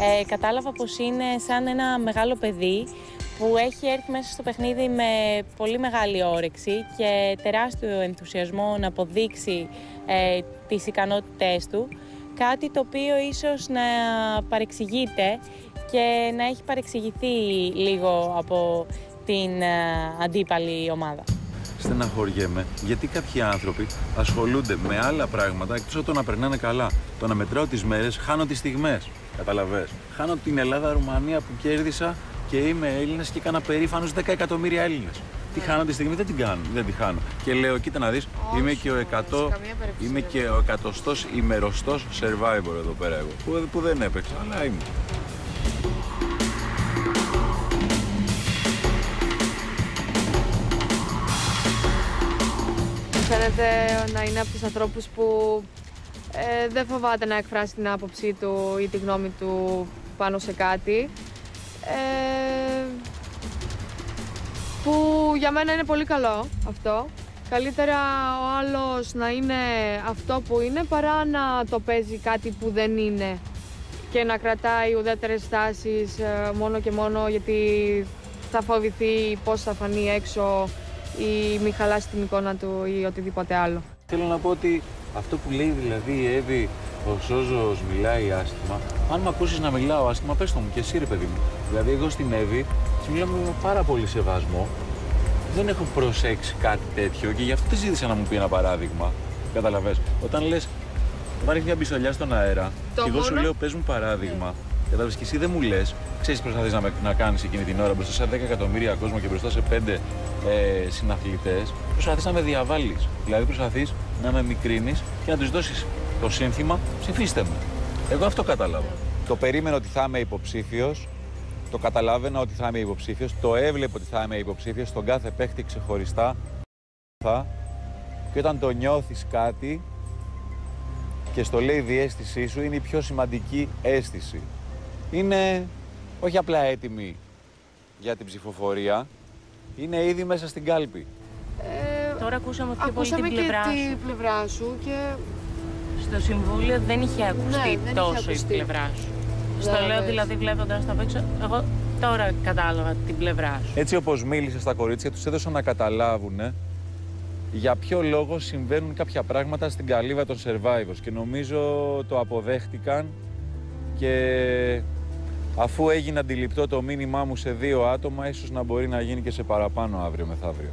ε, κατάλαβα πως είναι σαν ένα μεγάλο παιδί που έχει έρθει μέσα στο παιχνίδι με πολύ μεγάλη όρεξη και τεράστιο ενθουσιασμό να αποδείξει ε, τις ικανότητές του. Κάτι το οποίο ίσως να παρεξηγείται και να έχει παρεξηγηθεί λίγο από την ε, αντίπαλη ομάδα. Στεναχωριέμαι γιατί κάποιοι άνθρωποι ασχολούνται με άλλα πράγματα εκτός από το να περνάνε καλά. Το να μετράω τις μέρες, χάνω τις στιγμές. Καταλαβες. Χάνω την Ελλάδα-Ρουμανία που κέρδισα και είμαι Έλληνας και έκανα περήφανος 10 εκατομμύρια Έλληνες. Τι χάνω τη στιγμή, δεν την κάνω, δεν τη χάνω. Και λέω, κοίτα να δεις, είμαι και ο 100, είμαι και ο εκατοστός ημεροστός survivor εδώ πέρα εγώ, που, που δεν έπαιξα, αλλά είμαι. Φαίνεται να είναι από τους ανθρώπους που ε, δεν φοβάται να εκφράσει την άποψή του ή τη γνώμη του πάνω σε κάτι. Ε, που για μένα είναι πολύ καλό αυτό. Καλύτερα ο άλλος να είναι αυτό που είναι παρά να το παίζει κάτι που δεν είναι και να κρατάει ουδέτερες στάσεις ε, μόνο και μόνο γιατί θα φοβηθεί πώς θα φανεί έξω ή μη χαλάσει την εικόνα του ή οτιδήποτε άλλο. Θέλω να πω ότι αυτό που λέει δηλαδή η Εύη, ο Σόζος μιλάει άσχημα, αν με ακούσεις να μιλάω άσχημα, πες το μου και εσύ ρε παιδί μου. Δηλαδή εγώ στην Εύη τη μιλάω με πάρα πολύ σεβασμό, δεν έχω προσέξει κάτι τέτοιο και γι' αυτό τη ζήτησα να μου πει ένα παράδειγμα. Καταλαβες. Όταν λες, όταν μια μπιστολιά στον αέρα Το και εγώ σου μόνο- λέω πες μου παράδειγμα, Κατάλαβες και εσύ δεν μου λες, ξέρεις τι προσπαθεί να, με- να κάνεις εκείνη την ώρα μπροστά σε 10 εκατομμύρια κόσμο και μπροστά σε 5 ε, συναθλητές. Προσπαθείς να με διαβάλεις. Δηλαδή προσπαθείς να με μικρύνεις και να τους δώσεις το σύνθημα ψηφίστε με. Εγώ αυτό κατάλαβα. Το περίμενα ότι θα είμαι υποψήφιος. Το καταλάβαινα ότι θα είμαι υποψήφιος. Το έβλεπα ότι θα είμαι υποψήφιος. Τον κάθε παίχτη ξεχωριστά. Θα. Και όταν το νιώθεις κάτι και στο λέει η διέστησή σου, είναι η πιο σημαντική αίσθηση. Είναι όχι απλά έτοιμη για την ψηφοφορία, είναι ήδη μέσα στην κάλπη. Ε, Τώρα ακούσαμε πιο πολύ ακούσαμε την και πλευρά τη σου. πλευρά σου και Στο συμβούλιο δεν είχε ακουστεί Ναι, δεν είχε τόσο ακουστεί. η πλευρά σου. Στο Βέβαια. λέω δηλαδή βλέποντας τα απ' έξω, εγώ τώρα κατάλαβα την πλευρά σου. Έτσι όπως μίλησε στα κορίτσια, τους έδωσαν να καταλάβουν για ποιο λόγο συμβαίνουν κάποια πράγματα στην καλύβα των survivors και νομίζω το αποδέχτηκαν και αφού έγινε αντιληπτό το μήνυμά μου σε δύο άτομα, ίσως να μπορεί να γίνει και σε παραπάνω αύριο μεθαύριο.